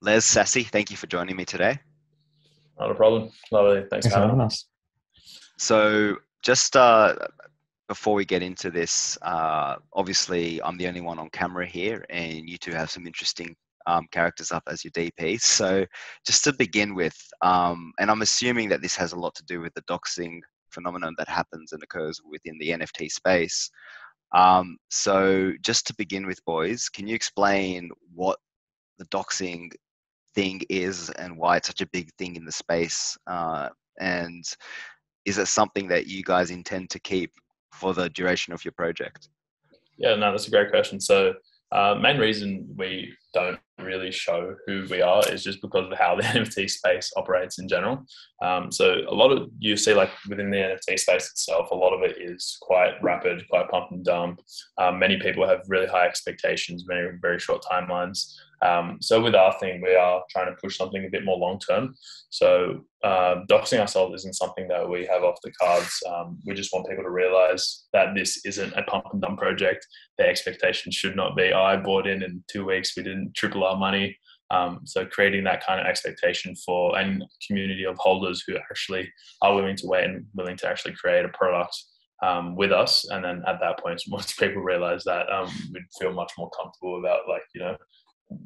Les Sassy, thank you for joining me today. Not a problem. Lovely. Thanks, Thanks for having us. So, just uh, before we get into this, uh, obviously, I'm the only one on camera here, and you two have some interesting um, characters up as your DP. So, just to begin with, um, and I'm assuming that this has a lot to do with the doxing phenomenon that happens and occurs within the NFT space. Um, so, just to begin with, boys, can you explain what the doxing thing is and why it's such a big thing in the space? Uh, and is it something that you guys intend to keep for the duration of your project? Yeah, no, that's a great question. So, uh, main reason we don't really show who we are is just because of how the NFT space operates in general. Um, so a lot of you see like within the NFT space itself, a lot of it is quite rapid, quite pump and dump. Um, many people have really high expectations, very very short timelines. Um, so with our thing, we are trying to push something a bit more long term. So uh, doxing ourselves isn't something that we have off the cards. Um, we just want people to realize that this isn't a pump and dump project. The expectation should not be, oh, I bought in in two weeks, we didn't triple our money. Um, so creating that kind of expectation for a community of holders who actually are willing to wait and willing to actually create a product um, with us. And then at that point, once people realize that, um, we'd feel much more comfortable about like, you know,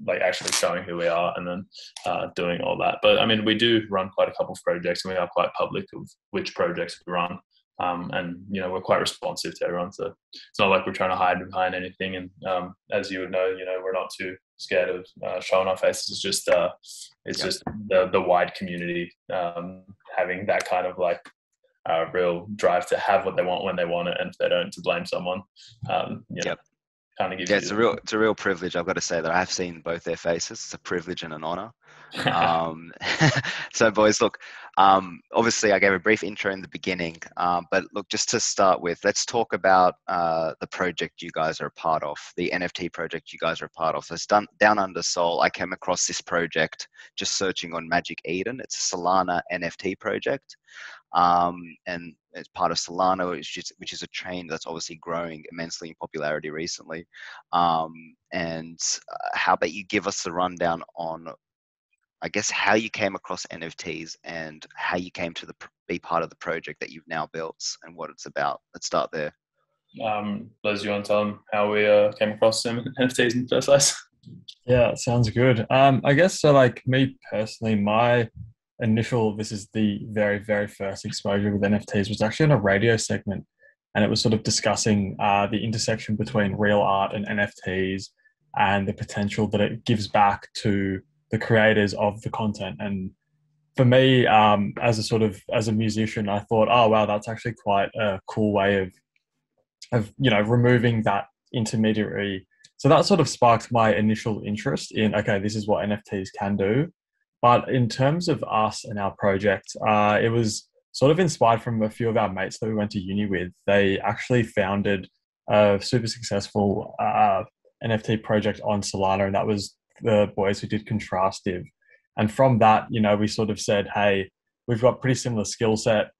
like actually showing who we are and then uh, doing all that. But I mean, we do run quite a couple of projects and we are quite public of which projects we run. Um, and you know we're quite responsive to everyone, so it's not like we're trying to hide behind anything. And um, as you would know, you know we're not too scared of uh, showing our faces. It's just uh, it's yep. just the the wide community um, having that kind of like uh, real drive to have what they want when they want it, and if they don't, to blame someone. Um, you know, yep kind of gives yeah, it's a real it's a real privilege. I've got to say that I have seen both their faces. It's a privilege and an honor. um, so, boys, look. Um, obviously, I gave a brief intro in the beginning, um, but look, just to start with, let's talk about uh, the project you guys are a part of, the NFT project you guys are a part of. So, it's done, Down Under Sol. I came across this project just searching on Magic Eden. It's a Solana NFT project um, and it's part of Solana, which is, which is a chain that's obviously growing immensely in popularity recently. Um, and uh, how about you give us the rundown on, I guess, how you came across NFTs and how you came to the, be part of the project that you've now built and what it's about. Let's start there. Um, Liz, you want to tell them how we uh, came across some NFTs in the first place? Yeah, sounds good. Um, I guess so. Like me personally, my initial this is the very very first exposure with nfts was actually on a radio segment. And it was sort of discussing uh, the intersection between real art and nfts and the potential that it gives back to the creators of the content. And for me um, as a sort of as a musician i thought oh wow that's actually quite a cool way of of you know removing that intermediary. So that sort of sparked my initial interest in okay this is what nfts can do but in terms of us and our project, uh, it was sort of inspired from a few of our mates that we went to uni with. They actually founded a super successful uh, NFT project on Solana, and that was the boys who did Contrastive. And from that, you know, we sort of said, hey, we've got pretty similar skill set.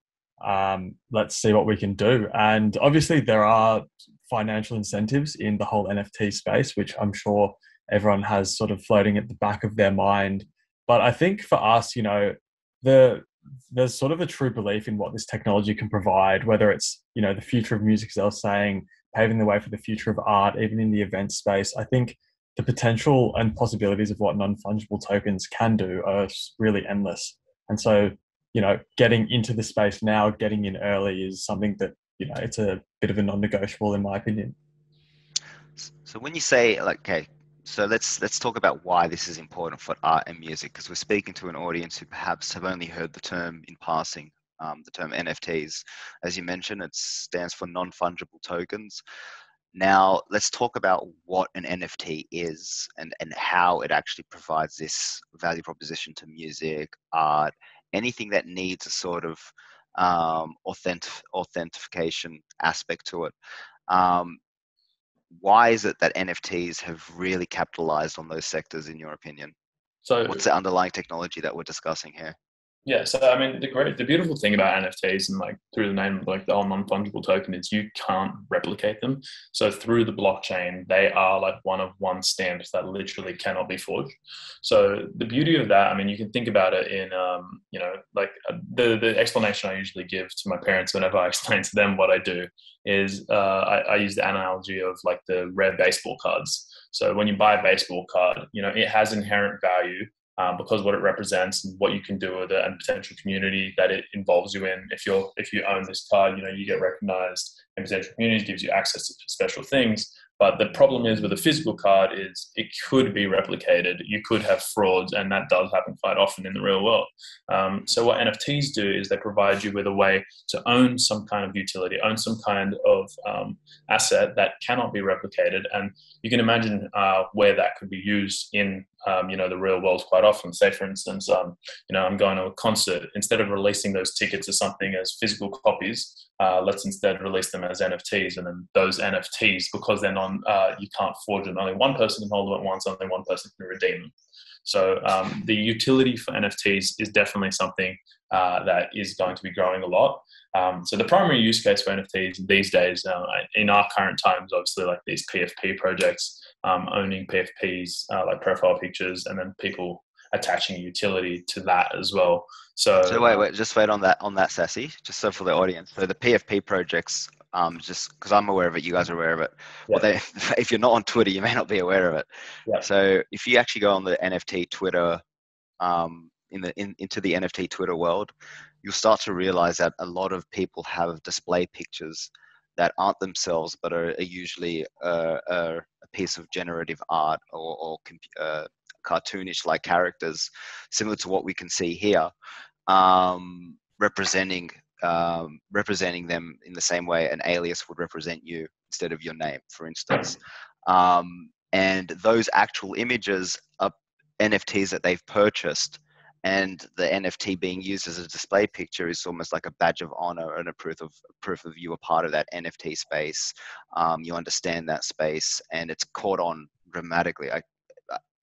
Um, let's see what we can do. And obviously, there are financial incentives in the whole NFT space, which I'm sure everyone has sort of floating at the back of their mind but I think for us, you know, the there's sort of a true belief in what this technology can provide, whether it's, you know, the future of music, as I was saying, paving the way for the future of art, even in the event space. I think the potential and possibilities of what non-fungible tokens can do are really endless. And so, you know, getting into the space now, getting in early is something that, you know, it's a bit of a non-negotiable in my opinion. So when you say like, okay, so let's let's talk about why this is important for art and music because we're speaking to an audience who perhaps have only heard the term in passing um, the term nfts as you mentioned it stands for non-fungible tokens. Now let's talk about what an nft is and and how it actually provides this value proposition to music art anything that needs a sort of um, authentic authentication aspect to it. Um, why is it that NFTs have really capitalized on those sectors, in your opinion? So, what's the underlying technology that we're discussing here? Yeah, so I mean, the great, the beautiful thing about NFTs and like through the name, like the whole non-fungible token, is you can't replicate them. So through the blockchain, they are like one of one stamps that literally cannot be forged. So the beauty of that, I mean, you can think about it in, um, you know, like uh, the the explanation I usually give to my parents whenever I explain to them what I do is uh, I, I use the analogy of like the rare baseball cards. So when you buy a baseball card, you know, it has inherent value um, because what it represents and what you can do with it and potential community that it involves you in. If you're if you own this card, you know you get recognized and potential community gives you access to special things. But the problem is with a physical card is it could be replicated. You could have frauds, and that does happen quite often in the real world. Um, so what NFTs do is they provide you with a way to own some kind of utility, own some kind of um, asset that cannot be replicated, and you can imagine uh, where that could be used in um, you know the real world quite often. Say for instance, um, you know I'm going to a concert. Instead of releasing those tickets as something as physical copies, uh, let's instead release them as NFTs. And then those NFTs, because they're non, uh, you can't forge them. Only one person can hold them at once. Only one person can redeem them. So um, the utility for NFTs is definitely something uh, that is going to be growing a lot. Um, so the primary use case for NFTs these days, uh, in our current times, obviously like these PFP projects, um, owning PFPs uh, like profile pictures, and then people attaching utility to that as well. So, so wait, wait, just wait on that on that, Sassy. Just so for the audience, so the PFP projects, um, just because I'm aware of it, you guys are aware of it. Yeah. Well, they, if you're not on Twitter, you may not be aware of it. Yeah. So if you actually go on the NFT Twitter, um, in the in, into the NFT Twitter world, you'll start to realize that a lot of people have display pictures that aren't themselves, but are, are usually uh, a, a, piece of generative art or, or uh, cartoonish like characters, similar to what we can see here, um, representing um, representing them in the same way an alias would represent you instead of your name, for instance. Um, and those actual images are NFTs that they've purchased. And the NFT being used as a display picture is almost like a badge of honor and a proof of proof of you are part of that NFT space. Um, you understand that space, and it's caught on dramatically. I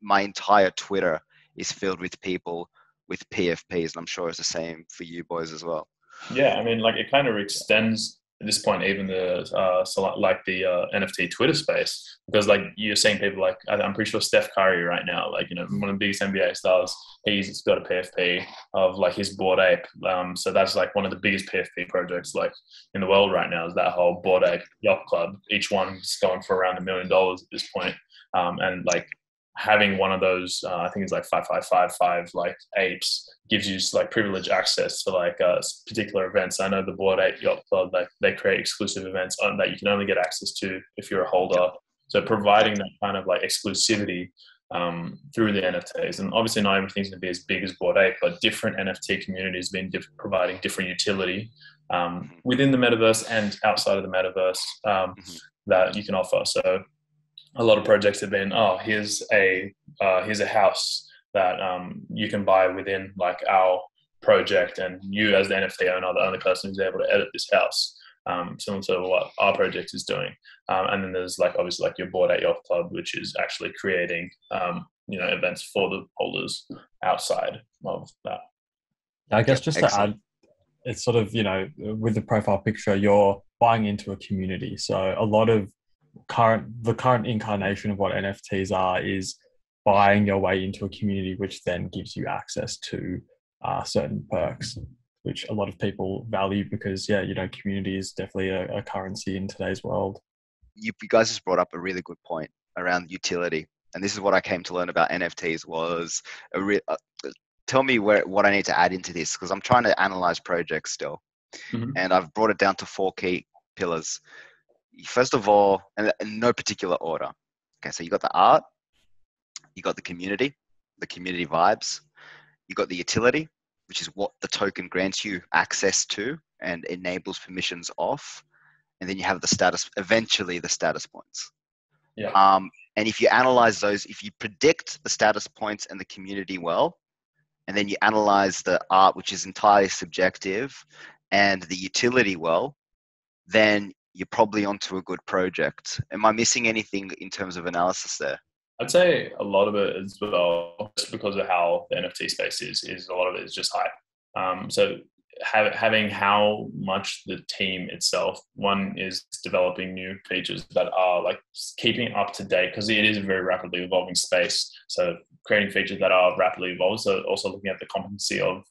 my entire Twitter is filled with people with PFPs, and I'm sure it's the same for you boys as well. Yeah, I mean, like it kind of extends at this point even the uh, so like the uh, NFT Twitter space because like you're seeing people like I'm pretty sure Steph Curry right now, like you know one of the biggest NBA stars, he's got a PFP of like his Bored Ape. Um, so that's like one of the biggest PFP projects like in the world right now is that whole Bored Ape Yacht Club. Each one's going for around a million dollars at this point. Um, and like having one of those, uh, I think it's like five five five five like apes gives you like privileged access to like uh, particular events. I know the Bored Ape Yacht Club like they create exclusive events on, that you can only get access to if you're a holder. So providing that kind of like exclusivity um, through the NFTs, and obviously not everything's going to be as big as Bored Ape, but different NFT communities have been diff- providing different utility um, mm-hmm. within the metaverse and outside of the metaverse um, mm-hmm. that you can offer. So a lot of projects have been, oh, here's a uh, here's a house that um, you can buy within like our project, and you as the NFT owner, the only person who's able to edit this house, um, similar to what our project is doing. Um, and then there's like obviously like your Bored Ape Yacht Club, which is actually creating um, you know events for the holders outside of that. I guess just to add, it's sort of you know with the profile picture, you're buying into a community. So a lot of current the current incarnation of what NFTs are is buying your way into a community, which then gives you access to uh, certain perks, which a lot of people value because yeah, you know, community is definitely a, a currency in today's world. You, you guys just brought up a really good point around utility, and this is what I came to learn about NFTs was a re- uh, tell me where what I need to add into this because I'm trying to analyze projects still, mm-hmm. and I've brought it down to four key pillars first of all, and in no particular order. Okay, so you got the art, you got the community, the community vibes, you got the utility, which is what the token grants you access to and enables permissions off, and then you have the status. Eventually, the status points. Yeah. Um, and if you analyze those, if you predict the status points and the community well, and then you analyze the art, which is entirely subjective, and the utility well, then you're probably onto a good project. Am I missing anything in terms of analysis there? I'd say a lot of it as well, just because of how the NFT space is, is a lot of it is just hype. Um, so have, having how much the team itself one is developing new features that are like keeping up to date because it is a very rapidly evolving space so creating features that are rapidly evolving so also looking at the competency of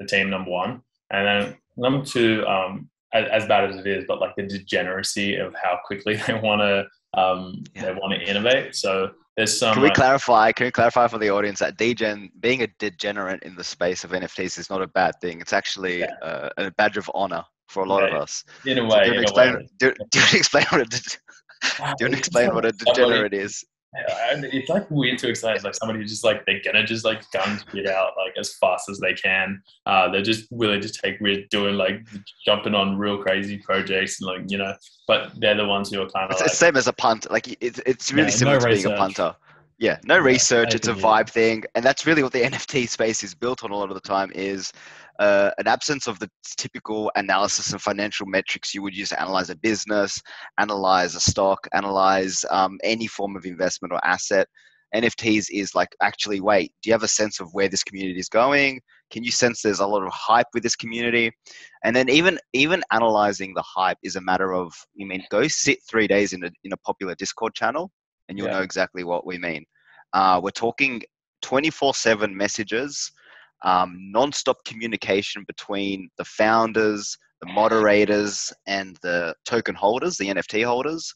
the team number one and then number two um, as, as bad as it is but like the degeneracy of how quickly they want to um, yeah. they want to innovate so there's some. Can we clarify? Can we clarify for the audience that degen being a degenerate in the space of NFTs is not a bad thing. It's actually yeah. uh, a badge of honor for a lot yeah, of us. In a way. So do, you explain, way. Do, do you explain what a, de- do you explain what a degenerate is? It's like weird to explain. It's like somebody who's just like they're gonna just like gun shit out like as fast as they can. Uh, they're just willing to take risk, doing like jumping on real crazy projects and like you know. But they're the ones who are kind of it's like, the same as a punter. Like it's it's really yeah, similar no to research. being a punter. Yeah, no yeah, research. It's a vibe thing, and that's really what the NFT space is built on a lot of the time. Is uh, an absence of the typical analysis and financial metrics you would use to analyze a business, analyze a stock, analyze um, any form of investment or asset. NFTs is like actually wait, do you have a sense of where this community is going? Can you sense there's a lot of hype with this community? And then even even analyzing the hype is a matter of you mean go sit three days in a in a popular Discord channel and you'll yeah. know exactly what we mean. Uh, we're talking 24/7 messages um, non-stop communication between the founders, the moderators, and the token holders, the NFT holders,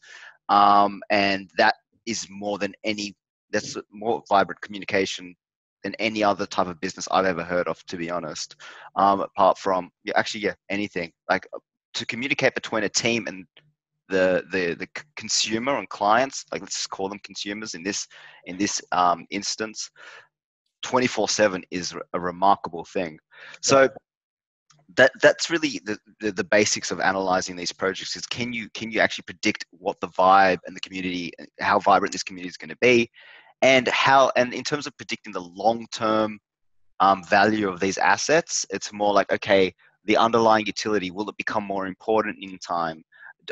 um, and that is more than any. That's more vibrant communication than any other type of business I've ever heard of, to be honest. Um, apart from yeah, actually, yeah, anything like to communicate between a team and the the the consumer and clients like let's just call them consumers in this in this um, instance 24 7 is a remarkable thing. So that that's really the, the, the, basics of analyzing these projects is can you can you actually predict what the vibe and the community how vibrant this community is going to be and how and in terms of predicting the long term um, value of these assets it's more like okay the underlying utility will it become more important in time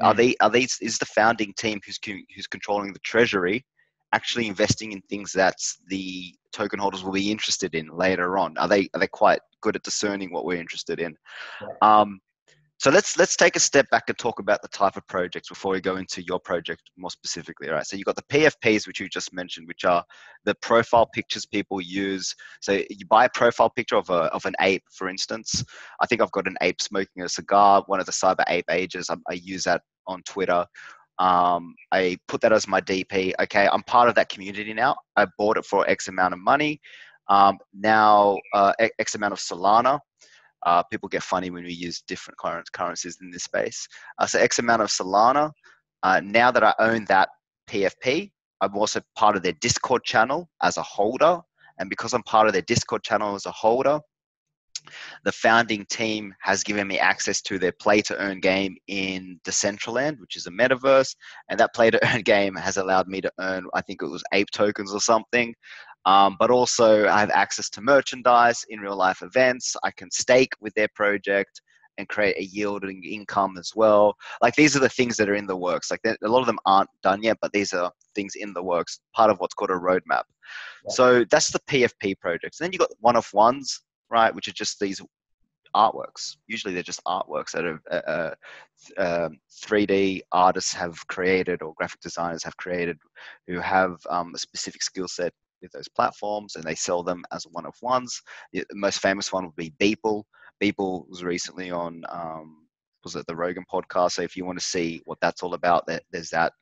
are mm. they are these is the founding team who's who's controlling the treasury actually investing in things that's the token holders will be interested in later on? Are they are they quite good at discerning what we're interested in? Um, so let's let's take a step back and talk about the type of projects before we go into your project more specifically. All right. So you've got the PFPs, which you just mentioned, which are the profile pictures people use. So you buy a profile picture of a of an ape, for instance. I think I've got an ape smoking a cigar, one of the cyber ape ages. I, I use that on Twitter. Um, I put that as my DP. Okay, I'm part of that community now. I bought it for X amount of money. Um, now, uh, X amount of Solana. Uh, people get funny when we use different currencies in this space. Uh, so X amount of Solana. Uh, now that I own that PFP, I'm also part of their Discord channel as a holder. And because I'm part of their Discord channel as a holder, the founding team has given me access to their play to earn game in Decentraland, which is a metaverse. And that play to earn game has allowed me to earn, I think it was ape tokens or something. Um, but also, I have access to merchandise in real life events. I can stake with their project and create a yielding income as well. Like these are the things that are in the works. Like a lot of them aren't done yet, but these are things in the works, part of what's called a roadmap. Yeah. So that's the PFP projects. And then you've got one off ones right? Which are just these artworks. Usually they're just artworks that are, uh, uh, 3D um, artists have created or graphic designers have created who have um, a specific skill set with those platforms and they sell them as one of ones. The most famous one would be Beeple. Beeple was recently on, um, was it the Rogan podcast? So if you want to see what that's all about, there's that.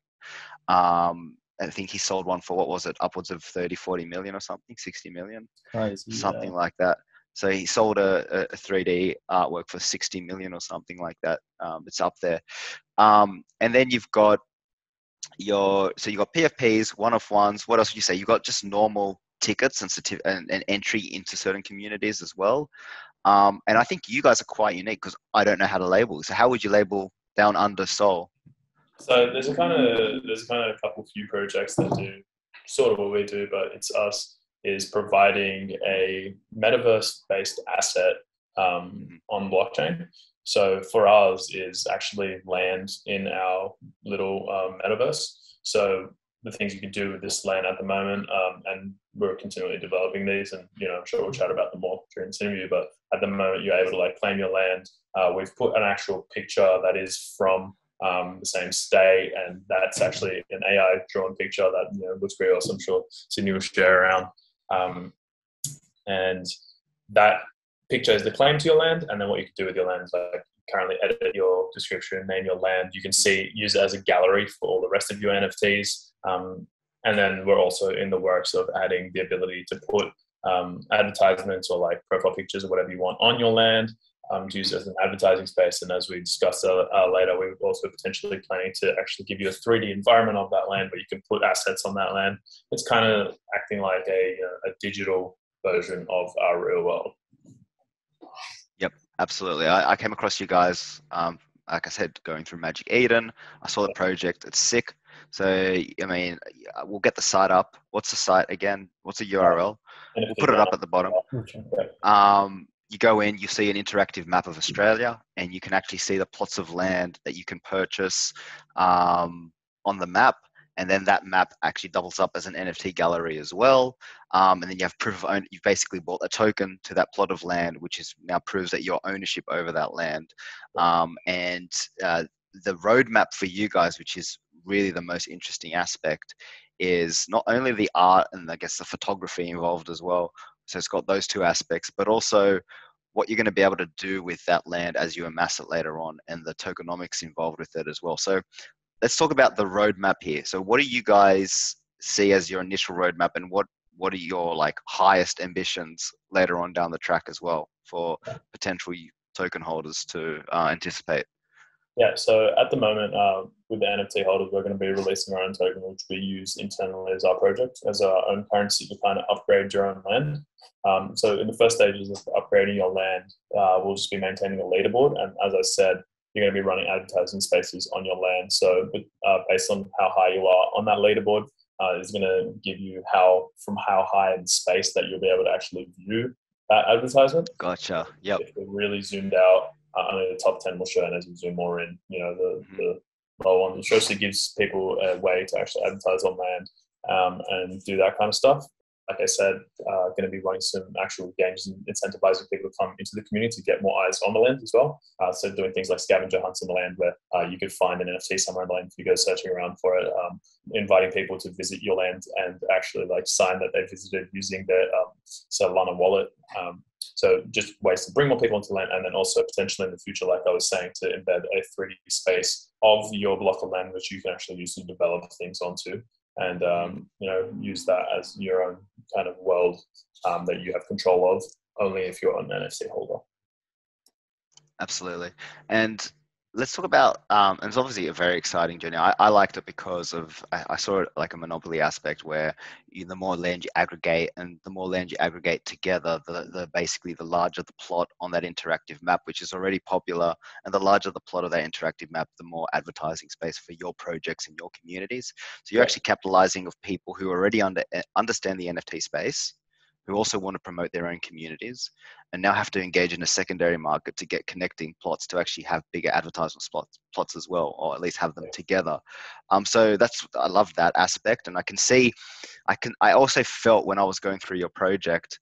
Um, I think he sold one for what was it, upwards of 30, 40 million or something, 60 million, Crazy, something yeah. like that. So he sold a, a 3D artwork for 60 million or something like that. Um, it's up there. Um, and then you've got your, so you've got PFPs, one of ones. What else would you say? You've got just normal tickets and, certif- and, and entry into certain communities as well. Um, and I think you guys are quite unique because I don't know how to label. So how would you label Down Under Sol? So there's a kind of there's kind of a couple few projects that do sort of what we do, but it's us is providing a metaverse based asset um, on blockchain. So for ours is actually land in our little um, metaverse. So the things you can do with this land at the moment, um, and we're continually developing these. And you know, I'm sure we'll chat about them more during this interview. But at the moment, you're able to like claim your land. Uh, we've put an actual picture that is from um, the same state, and that's actually an AI drawn picture that you know looks very awesome. I'm sure Sidney will share around, um, and that picture is the claim to your land, and then what you can do with your land is like currently edit your description, name your land. You can see use it as a gallery for all the rest of your NFTs, um, and then we're also in the works of adding the ability to put um, advertisements or like profile pictures or whatever you want on your land um, to use as an advertising space. And as we discussed uh, uh, later, we're also potentially planning to actually give you a 3D environment of that land where you can put assets on that land. It's kind of acting like a, uh, a digital version of our real world. Yep, absolutely. I, I came across you guys, um, like I said, going through Magic Eden. I saw the project. It's sick. So, I mean, we'll get the site up. What's the site again? What's the URL? We'll put it up at the bottom. Um, you go in, you see an interactive map of Australia, and you can actually see the plots of land that you can purchase um, on the map. And then that map actually doubles up as an NFT gallery as well. Um, and then you have proof of own. You've basically bought a token to that plot of land, which is now proves that your ownership over that land. Um, and uh, the roadmap for you guys, which is really the most interesting aspect, is not only the art and I guess the photography involved as well, so it's got those two aspects, but also what you're going to be able to do with that land as you amass it later on and the tokenomics involved with it as well. So let's talk about the roadmap here. So what do you guys see as your initial roadmap and what what are your like highest ambitions later on down the track as well for potential token holders to uh, anticipate? Yeah, so at the moment, uh, with the NFT holders, we're going to be releasing our own token, which we use internally as our project, as our own currency to kind of upgrade your own land. Um, so in the first stages of upgrading your land, uh, we'll just be maintaining a leaderboard. And as I said, you're going to be running advertising spaces on your land. So uh, based on how high you are on that leaderboard, uh, is going to give you how from how high in space that you'll be able to actually view that advertisement. Gotcha. Yep. If really zoomed out, uh, only the top 10 will show, and as you zoom more in, you know, the, mm-hmm. the low one, it also gives people a way to actually advertise on land um, and do that kind of stuff like I said, uh, going to be running some actual games and incentivizing people to come into the community to get more eyes on the land as well. Uh, so doing things like scavenger hunts on the land where uh, you could find an NFT somewhere on the land if you go searching around for it, um, inviting people to visit your land and actually like sign that they visited using their um, Solana wallet. Um, so just ways to bring more people into land and then also potentially in the future, like I was saying, to embed a 3D space of your block of land which you can actually use to develop things onto and um, you know use that as your own kind of world um, that you have control of only if you're an NFT holder. Absolutely, and let's talk about um, and it's obviously a very exciting journey. I, I liked it because of I, I, saw it like a monopoly aspect where you, the more land you aggregate and the more land you aggregate together the, the basically the larger the plot on that interactive map which is already popular and the larger the plot of that interactive map the more advertising space for your projects and your communities. So you're actually capitalizing of people who already under, eh, understand the nft space who also want to promote their own communities and now have to engage in a secondary market to get connecting plots to actually have bigger advertisement plots, plots as well, or at least have them together. Um, so that's I love that aspect, and I can see, I can I also felt when I was going through your project.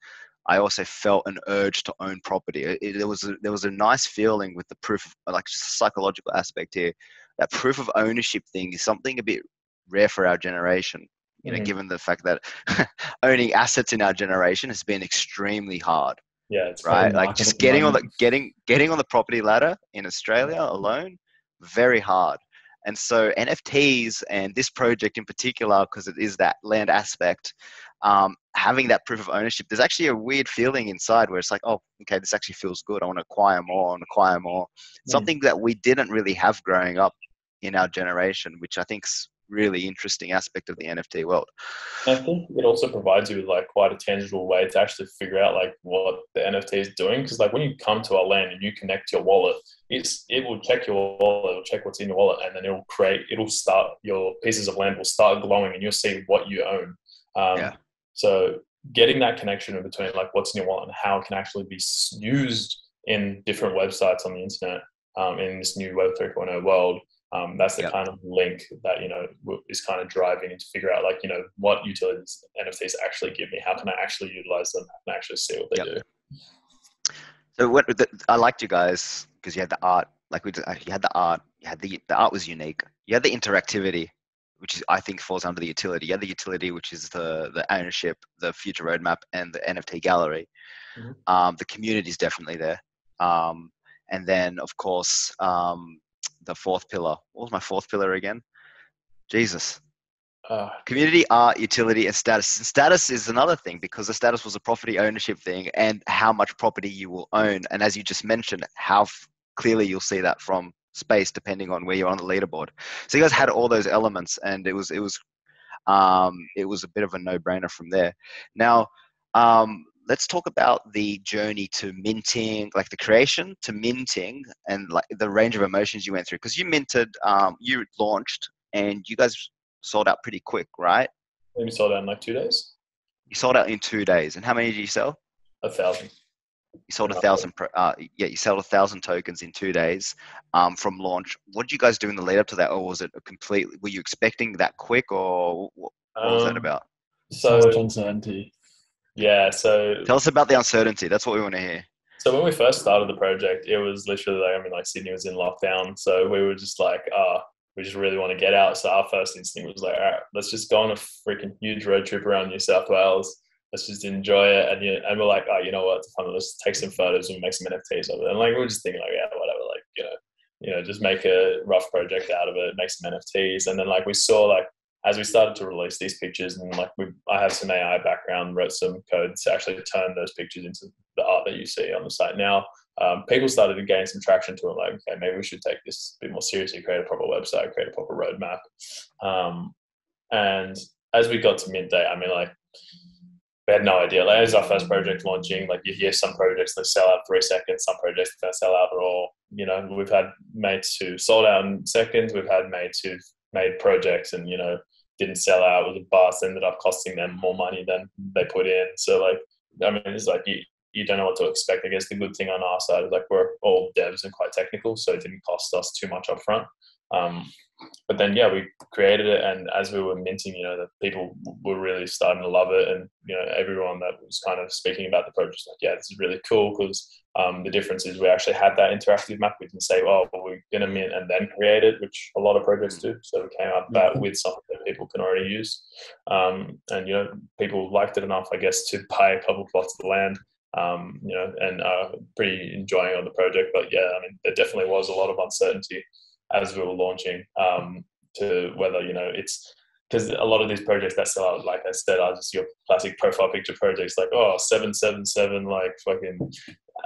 I also felt an urge to own property. It, it, there was a, there was a nice feeling with the proof, of, like just a psychological aspect here. That proof of ownership thing is something a bit rare for our generation you know, mm-hmm. given the fact that owning assets in our generation has been extremely hard. Yeah, it's right. Like just getting on the getting getting on the property ladder in Australia alone, very hard. And so NFTs and this project in particular, because it is that land aspect, um, having that proof of ownership, there's actually a weird feeling inside where it's like, oh, okay, this actually feels good. I want to acquire more. I want to acquire more. Mm. Something that we didn't really have growing up in our generation, which I think's really interesting aspect of the NFT world. I think it also provides you with like quite a tangible way to actually figure out like what the NFT is doing. Because like when you come to our land and you connect your wallet, it's it will check your wallet, it'll check what's in your wallet, and then it'll create, it'll start your pieces of land will start glowing, and you'll see what you own. Um, yeah. So getting that connection in between like what's in your wallet and how it can actually be used in different websites on the internet um, in this new Web 3.0 world Um, that's the Yep. kind of link that you know is kind of driving to figure out like you know what utilities NFTs actually give me. How can I actually utilize them? and actually see what they Yep. do? So what the, I liked you guys because you had the art, like we did, uh, you had the art, you had the the art was unique. You had the interactivity, which is I think falls under the utility. You had the utility, which is the the ownership, the future roadmap, and the NFT gallery. Mhm. Um, the community is definitely there. Um, and then of course um, the fourth pillar. What was my fourth pillar again? Jesus. Uh, Community, art, utility, and status. Status is another thing because the status was a property ownership thing and how much property you will own. And as you just mentioned, how f- clearly you'll see that from space depending on where you're on the leaderboard. So you guys had all those elements and it was it was um, it was a bit of a no-brainer from there. Now um, let's talk about the journey to minting, like the creation to minting and like the range of emotions you went through. Because you minted, um, you launched and you guys sold out pretty quick, right? maybe sold out in like two days. You sold out in two days. And how many did you sell? A thousand. You sold a thousand. Uh, yeah, you sold a thousand tokens in two days um, from launch. What did you guys do in the lead up to that, or was it a completely? Were you expecting that quick, or what, what was that Um, about? So So much uncertainty. Yeah, so Tell us about the uncertainty. That's what we want to hear. So when we first started the project, it was literally like I mean, like Sydney was in lockdown, so we were just like, ah, we just really want to get out. So our first instinct was like, all right, let's just go on a freaking huge road trip around New South Wales. Let's just enjoy it. And, you and we're like, oh, you know what? Let's take some photos and make some NFTs of it. And like we we're just thinking like, yeah, whatever. Like you know, you know, just make a rough project out of it, make some NFTs. And then like we saw like as we started to release these pictures and like we, I have some AI background, wrote some code to actually turn those pictures into the art that you see on the site now um, people started to gain some traction to it. Like, okay, maybe we should take this a bit more seriously, create a proper website, create a proper roadmap. Um, and as we got to mint day, I mean, like, we had no idea. Like, as our first project launching, like, you hear some projects that sell out three seconds, some projects that sell out at all. You know, we've had mates who sold out in seconds. We've had mates who've made projects and, you know, didn't sell out, was a bust, ended up costing them more money than they put in. So, like, I mean, it's like you, you don't know what to expect. I guess the good thing on our side is like we're all devs and quite technical, so it didn't cost us too much upfront. Um, but then, yeah, we created it, and as we were minting, you know, the people were really starting to love it, and you know, everyone that was kind of speaking about the project was like, yeah, this is really cool because um, the difference is we actually had that interactive map. We can say, oh, well, we're going to mint and then create it, which a lot of projects do. So we came up that with something that people can already use, um, and you know, people liked it enough, I guess, to buy a couple plots of land um, you know, and uh, pretty enjoying on the project. But yeah, I mean, there definitely was a lot of uncertainty as we were launching um, to whether you know it's because a lot of these projects that sell out, like I said, are just your classic profile picture projects, like oh seven seven seven, like fucking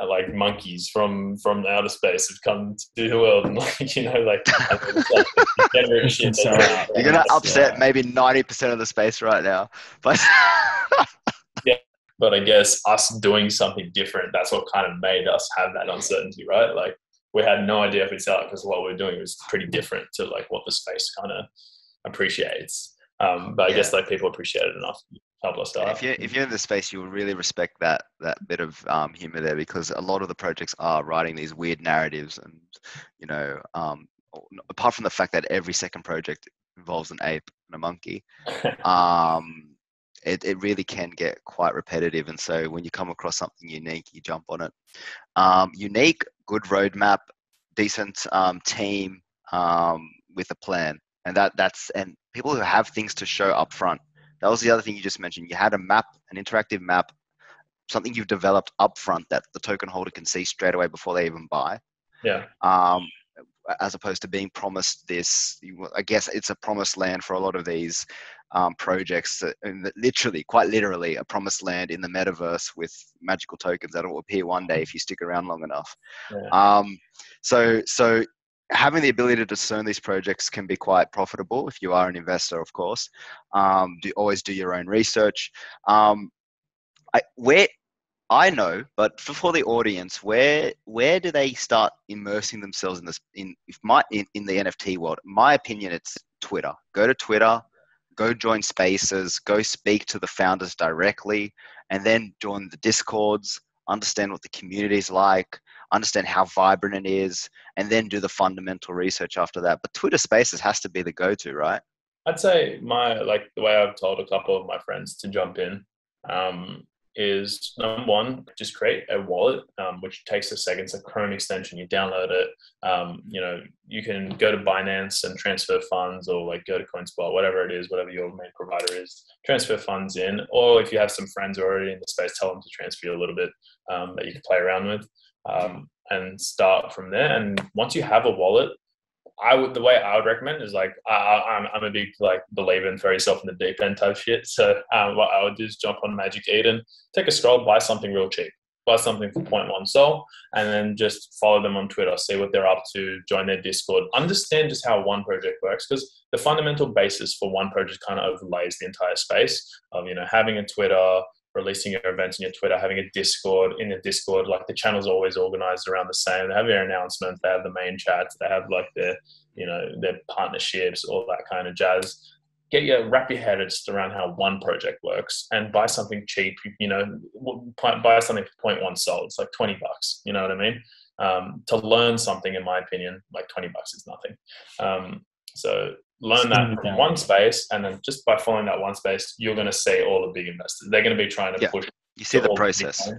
uh, like monkeys from from outer space have come to the world, and like you know, like generic shit. You're gonna Yes, upset yeah. maybe ninety percent of the space right now, but yeah. but I guess us doing something different, that's what kind of made us have that uncertainty, right? Like we had no idea if we'd sell it because what we are doing was pretty different to like what the space kind of appreciates. Um, but I guess like people appreciate it enough help us start. if you if you're in the space, you will really respect that that bit of um, humor there because a lot of the projects are writing these weird narratives, and you know, um, apart from the fact that every second project involves an ape and a monkey, um, it, it really can get quite repetitive. And so when you come across something unique, you jump on it. Um, unique, good roadmap, decent um, team um, with a plan, and that that's and people who have things to show up front. That was the other thing you just mentioned. You had a map, an interactive map, something you've developed up front that the token holder can see straight away before they even buy. yeah, Um, as opposed to being promised this, I guess it's a promised land for a lot of these um, projects. That, that literally, quite literally, a promised land in the metaverse with magical tokens that will appear one day if you stick around long enough. yeah. Um, so, so having the ability to discern these projects can be quite profitable if you are an investor, of course. Um, do always do your own research. Um, I, where I know, but for, for the audience, where where do they start immersing themselves in this? In if my in, in the NFT world, my opinion, it's Twitter. Go to Twitter, go join spaces, go speak to the founders directly, and then join the discords. Understand what the community is like understand how vibrant it is, and then do the fundamental research after that. But Twitter Spaces has to be the go-to, right? I'd say my like the way I've told a couple of my friends to jump in um, is number one, just create a wallet, um, which takes a second. It's a Chrome extension. You download it. Um, you know, you can go to Binance and transfer funds, or like go to CoinSpot, whatever it is, whatever your main provider is. Transfer funds in, or if you have some friends already in the space, tell them to transfer you a little bit um, that you can play around with, um, and start from there. And once you have a wallet, I would the way I would recommend is like I, am I'm, I'm a big like believer in throw yourself in the deep end type shit. So um, what I would do is jump on Magic Eden, take a scroll, buy something real cheap, buy something for 0.1 sol, and then just follow them on Twitter, see what they're up to, join their Discord, understand just how one project works because the fundamental basis for one project kind of overlays the entire space of you know having a Twitter releasing your events in your Twitter, having a Discord. In the Discord, like the channel's always organized around the same. They have their announcements, they have the main chats, they have like their, you know, their partnerships, all that kind of jazz. Get your wrap your head just around how one project works and buy something cheap. You know, buy something for 0.1 sol. It's like 20 bucks. You know what I mean? Um, to learn something, in my opinion, like 20 bucks is nothing. Um, so learn that from one space, and then just by following that one space, you're going to see all the big investors. They're going to be trying to yeah. push. You see the process.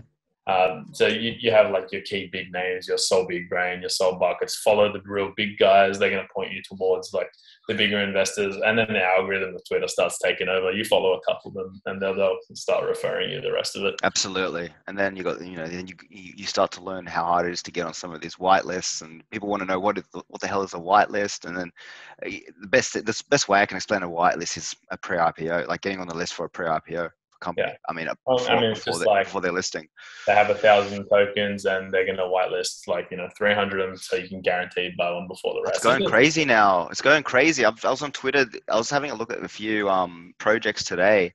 Um, so you, you have like your key big names, your Sol Big Brain, your Sol Buckets. Follow the real big guys. They're going to point you towards like the bigger investors, and then the algorithm of Twitter starts taking over. You follow a couple of them, and they'll, they'll start referring you the rest of it. Absolutely, and then you got you know then you you start to learn how hard it is to get on some of these white lists, and people want to know what is the, what the hell is a whitelist, and then uh, the best the best way I can explain a whitelist is a pre-IPO, like getting on the list for a pre-IPO company. Yeah. I mean, before, I mean, it's just like before they're listing. They have a thousand tokens and they're going to whitelist like you know 300 of them, so you can guarantee buy one before the rest. It's going crazy now. It's going crazy. I was on Twitter. I was having a look at a few um, projects today,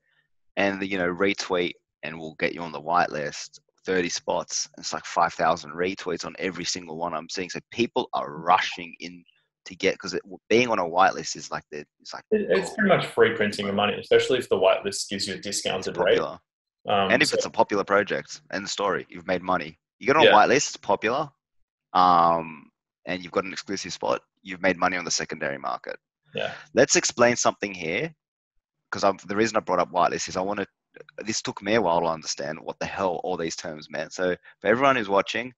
and the, you know retweet and we'll get you on the whitelist. 30 spots. It's like 5,000 retweets on every single one I'm seeing. So people are rushing in to get because being on a whitelist is like the it's like it's pretty much free printing of money, especially if the whitelist gives you a discounted rate. Um, and if so, it's a popular project and the story, you've made money. You get on yeah. a whitelist, it's popular, um, and you've got an exclusive spot. You've made money on the secondary market. Yeah. Let's explain something here, because I the reason I brought up whitelist is I want to. This took me a while to understand what the hell all these terms meant. So for everyone who's watching,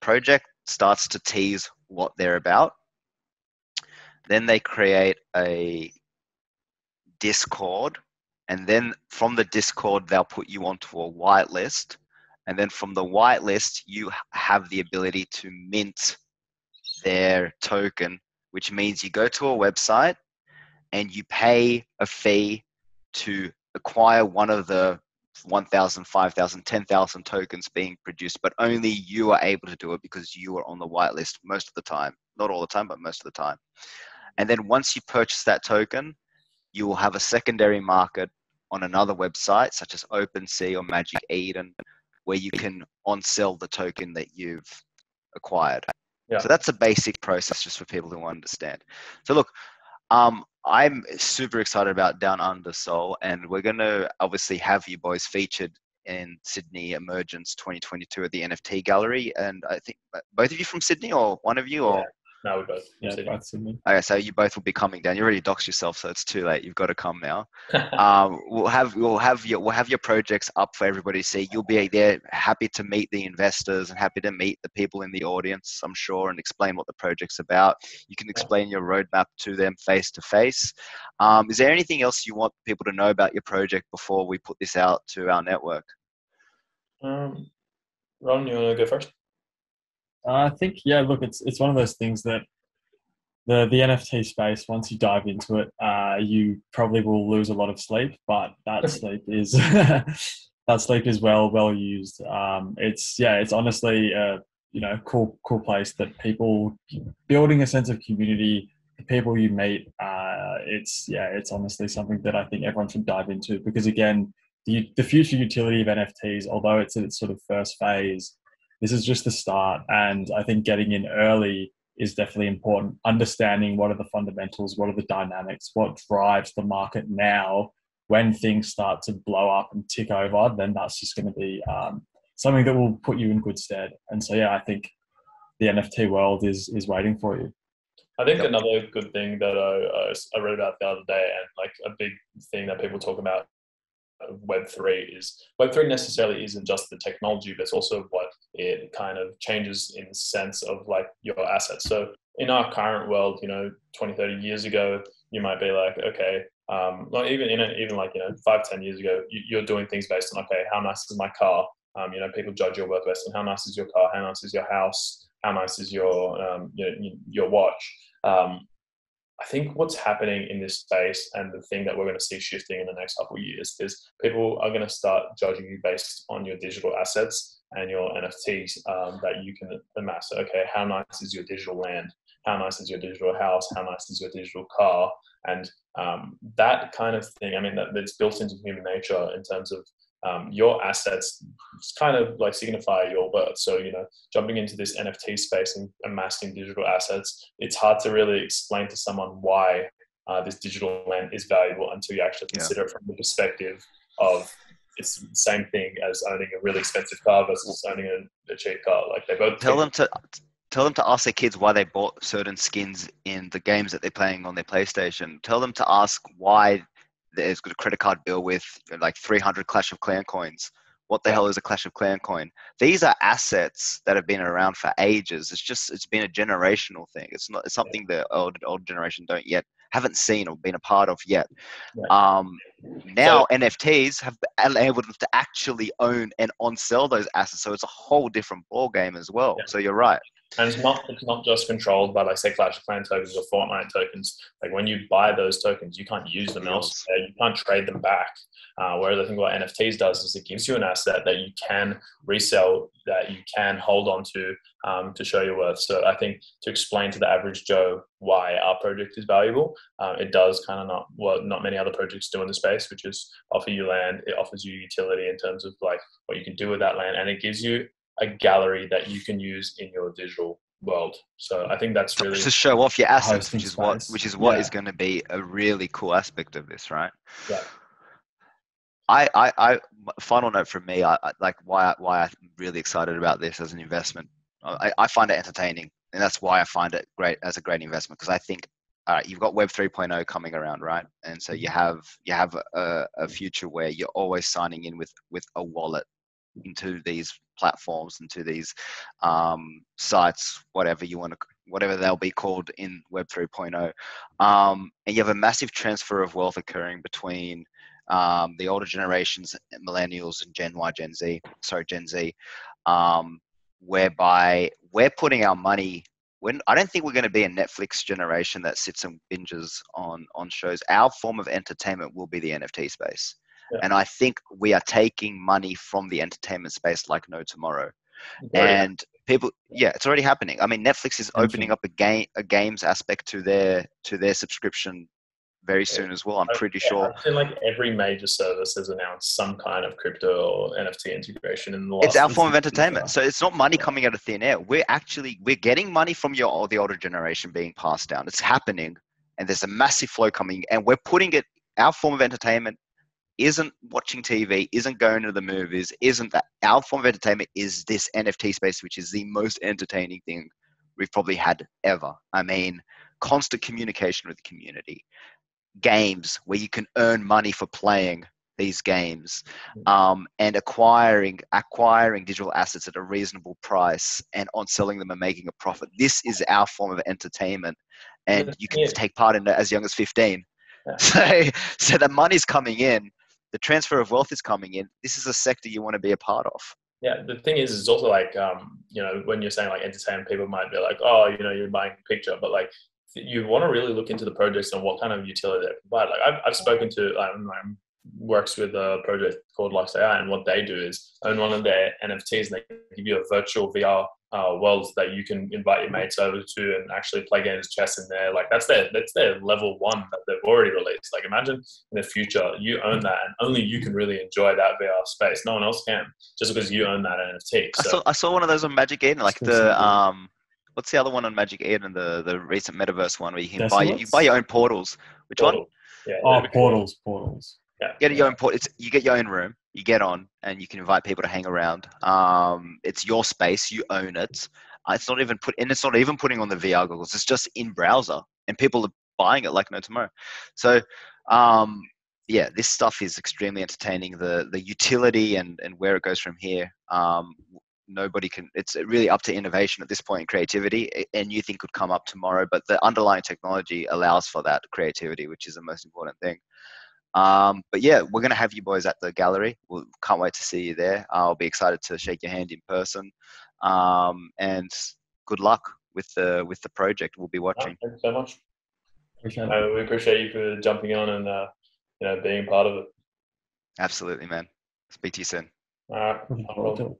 project starts to tease what they're about then they create a Discord, and then from the Discord, they'll put you onto a whitelist. And then from the whitelist, you have the ability to mint their token, which means you go to a website and you pay a fee to acquire one of the 1,000, 5,000, 10,000 tokens being produced, but only you are able to do it because you are on the whitelist most of the time. Not all the time, but most of the time. And then once you purchase that token, you will have a secondary market on another website, such as OpenSea or Magic Eden, where you can on sell the token that you've acquired. Yeah. So that's a basic process just for people to understand. So look, um, I'm super excited about Down Under Sol, and we're going to obviously have you boys featured in Sydney Emergence 2022 at the NFT Gallery. And I think both of you from Sydney, or one of you, or no, we both. Yeah, both Sydney. Okay, so you both will be coming down. You already doxed yourself, so it's too late. You've got to come now. um, we'll have we'll have your we'll have your projects up for everybody to see. You'll be there, happy to meet the investors and happy to meet the people in the audience. I'm sure, and explain what the project's about. You can explain your roadmap to them face to face. Is there anything else you want people to know about your project before we put this out to our network? Um, Ron, you want to go first? I think yeah. Look, it's it's one of those things that the the NFT space. Once you dive into it, uh, you probably will lose a lot of sleep, but that sleep is that sleep is well well used. Um, it's yeah, it's honestly a you know cool cool place that people building a sense of community. The people you meet, uh, it's yeah, it's honestly something that I think everyone should dive into because again, the the future utility of NFTs, although it's in its sort of first phase, this is just the start. And I think getting in early is definitely important. Understanding what are the fundamentals, what are the dynamics, what drives the market now. When things start to blow up and tick over, then that's just going to be um, something that will put you in good stead. And so yeah, I think the NFT world is is waiting for you. I think yep. another good thing that I, I read about the other day, and like a big thing that people talk about Web three is Web three necessarily isn't just the technology, but it's also what it kind of changes in the sense of like your assets. So in our current world, you know, 20, 30 years ago, you might be like, okay, um, not even in a, even like you know five, 10 years ago, you, are doing things based on okay, how nice is my car? Um, you know, people judge your worth based on how nice is your car, how nice is your house, how nice is your um, your, your watch. Um, I think what's happening in this space and the thing that we're going to see shifting in the next couple of years is people are going to start judging you based on your digital assets and your NFTs um, that you can amass. Okay, how nice is your digital land? How nice is your digital house? How nice is your digital car? And um, that kind of thing, I mean, that, that's built into human nature in terms of um, your assets kind of like signify your worth. So, you know, jumping into this NFT space and amassing digital assets, it's hard to really explain to someone why uh, this digital land is valuable until you actually consider yeah. it from the perspective of it's the same thing as owning a really expensive car versus owning a, a cheap car. Like they both tell them to tell them to ask their kids why they bought certain skins in the games that they're playing on their PlayStation. Tell them to ask why there's a credit card bill with like 300 Clash of Clan coins. What the hell is a Clash of Clan coin? These are assets that have been around for ages. It's just it's been a generational thing. It's not it's something the old old generation don't yet haven't seen or been a part of yet. Um, now so, NFTs have enabled them to actually own and on sell those assets. So it's a whole different ball game as well. Yeah. So you're right. And it's not it's not just controlled by like say Clash of Clans tokens or Fortnite tokens. Like when you buy those tokens, you can't use them elsewhere. You can't trade them back. Uh, whereas I think what NFTs does is it gives you an asset that you can resell, that you can hold on to um, to show your worth. So I think to explain to the average Joe why our project is valuable, uh, it does kind of not what not many other projects do in the space, which is offer you land. It offers you utility in terms of like what you can do with that land, and it gives you a gallery that you can use in your digital world. So I think that's really to show off your assets, which is what which is what yeah. is going to be a really cool aspect of this, right? Yeah. I, I, I final note from me, I, I like why why I'm really excited about this as an investment. I, I find it entertaining, and that's why I find it great as a great investment because I think all right, you've got Web 3.0 coming around, right? And so you mm-hmm. have you have a, a future where you're always signing in with with a wallet into these platforms, into these um, sites, whatever you want to, whatever they'll be called in Web 3.0. Um, and you have a massive transfer of wealth occurring between um, the older generations, millennials and Gen Y, Gen Z, sorry, Gen Z, um, whereby we're putting our money. When I don't think we're going to be a Netflix generation that sits and binges on on shows. Our form of entertainment will be the NFT space. Yeah. And I think we are taking money from the entertainment space like no tomorrow. Oh, and people, yeah, it's already happening. I mean, Netflix is opening up a game, a games aspect to their to their subscription very soon as well. I'm pretty yeah, sure. I like every major service has announced some kind of crypto or NFT integration in the last. It's our form of entertainment, so it's not money coming out of thin air. We're actually we're getting money from your the older generation being passed down. It's happening, and there's a massive flow coming, and we're putting it. Our form of entertainment isn't watching TV, isn't going to the movies, isn't that our form of entertainment is this NFT space, which is the most entertaining thing we've probably had ever. I mean, constant communication with the community, games where you can earn money for playing these games, mm. um, and acquiring acquiring digital assets at a reasonable price and on selling them and making a profit. This is our form of entertainment, and you can take part in it as young as fifteen. So, so the money's coming in the transfer of wealth is coming in. This is a sector you want to be a part of. Yeah, the thing is, it's also like, um, you know, when you're saying like entertainment, people might be like, oh, you know, you're buying a picture, but like you want to really look into the projects and what kind of utility they provide. Like I've, I've spoken to, I'm um, works with a project called Lux AI, and what they do is own one of their NFTs, and they give you a virtual VR uh, worlds that you can invite your mates over to and actually play games chess in there. Like that's their that's their level one that they've already released. Like imagine in the future you own that and only you can really enjoy that VR space. No one else can just because you own that NFT. So. I saw I saw one of those on Magic Eden, like the um what's the other one on Magic Eden, the the recent metaverse one where you can buy you buy your own portals. Which Portal. one? Yeah, oh, portals, portals. Yeah. get your own port. It's you get your own room. You get on, and you can invite people to hang around. Um, it's your space. You own it. Uh, it's not even put, and it's not even putting on the VR goggles. It's just in browser, and people are buying it like no tomorrow. So, um, yeah, this stuff is extremely entertaining. The the utility and and where it goes from here. Um, nobody can. It's really up to innovation at this point in creativity. A a new thing could come up tomorrow, but the underlying technology allows for that creativity, which is the most important thing. Um, but yeah, we're going to have you boys at the gallery. We will can't wait to see you there. I'll be excited to shake your hand in person. Um, and good luck with the with the project. We'll be watching. thank you so much. Appreciate it. Uh, we appreciate you for jumping on and uh, you know being part of it. Absolutely, man. Speak to you soon. All right.